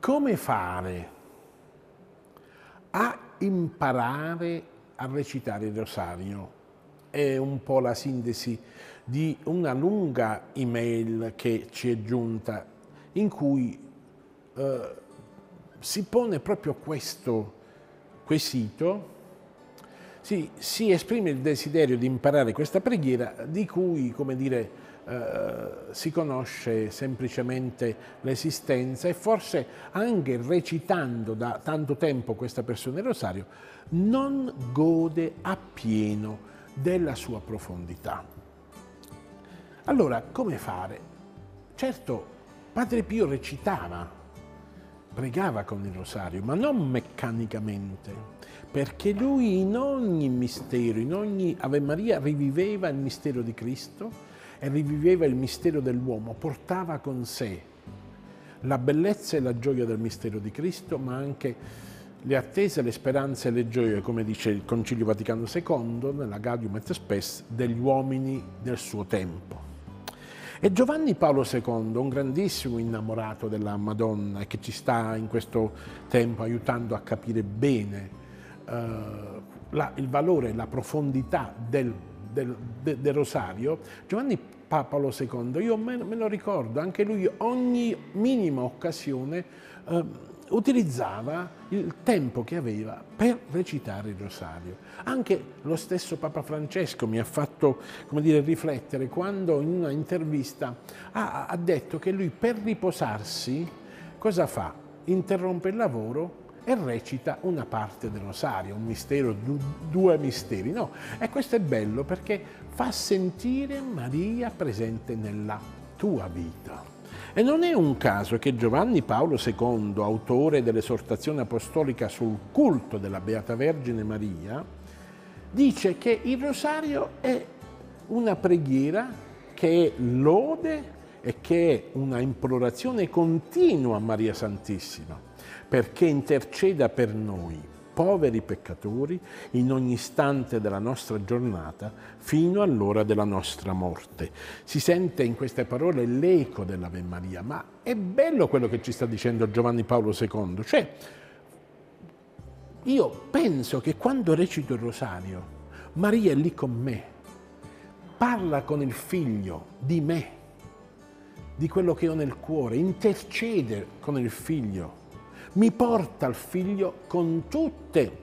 come fare a imparare a recitare il rosario? È un po' la sintesi di una lunga email che ci è giunta in cui eh, si pone proprio questo quesito, si, si, esprime il desiderio di imparare questa preghiera di cui, come dire, eh, si conosce semplicemente l'esistenza e forse anche recitando da tanto tempo questa persona il rosario non gode appieno della sua profondità. Allora, come fare? Certo, Padre Pio recitava, pregava con il rosario, ma non meccanicamente, perché lui in ogni mistero, in ogni Ave Maria riviveva il mistero di Cristo e riviveva il mistero dell'uomo, portava con sé la bellezza e la gioia del mistero di Cristo, ma anche le attese, le speranze e le gioie, come dice il Concilio Vaticano II, nella Gaudium et Spes, degli uomini del suo tempo. E Giovanni Paolo II, un grandissimo innamorato della Madonna che ci sta in questo tempo aiutando a capire bene eh, la, il valore la profondità del del, de, del rosario, Giovanni Paolo II, io me, me, lo ricordo, anche lui ogni minima occasione eh, utilizzava il tempo che aveva per recitare il rosario. Anche lo stesso Papa Francesco mi ha fatto dire, riflettere quando in una intervista ha, ha detto che lui per riposarsi cosa fa? Interrompe il lavoro e recita una parte del rosario, un mistero, due misteri. No, e questo è bello perché fa sentire Maria presente nella tua vita. E non è un caso che Giovanni Paolo II, autore dell'esortazione apostolica sul culto della Beata Vergine Maria, dice che il rosario è una preghiera che è lode e che è una implorazione continua a Maria Santissima perché interceda per noi, poveri peccatori, in ogni istante della nostra giornata, fino all'ora della nostra morte. Si sente in queste parole l'eco dell'Ave Maria, ma è bello quello che ci sta dicendo Giovanni Paolo II, cioè io penso che quando recito il rosario, Maria è lì con me, parla con il figlio di me, di quello che ho nel cuore, intercede con il figlio mi porta al figlio con tutte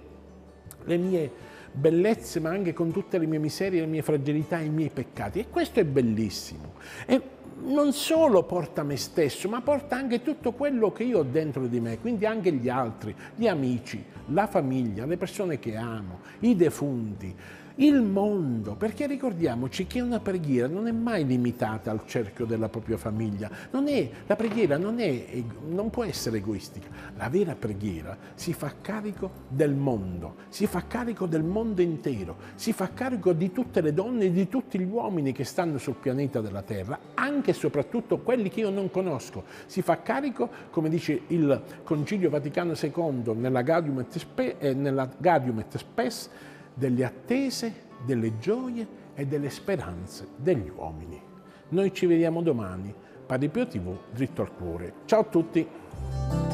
le mie bellezze, ma anche con tutte le mie miserie, le mie fragilità i miei peccati. E questo è bellissimo. E non solo porta me stesso, ma porta anche tutto quello che io ho dentro di me, quindi anche gli altri, gli amici, la famiglia, le persone che amo, i defunti, il mondo, perché ricordiamoci che una preghiera non è mai limitata al cerchio della propria famiglia, è, la preghiera non, è, non può essere egoistica, la vera preghiera si fa carico del mondo, si fa carico del mondo intero, si fa carico di tutte le donne e di tutti gli uomini che stanno sul pianeta della Terra, anche e soprattutto quelli che io non conosco, si fa carico, come dice il Concilio Vaticano II nella Gaudium et Spes, eh, nella Gaudium et Spes delle attese, delle gioie e delle speranze degli uomini. Noi ci vediamo domani. Padre Pio TV, dritto al cuore. Ciao a tutti!